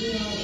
Thank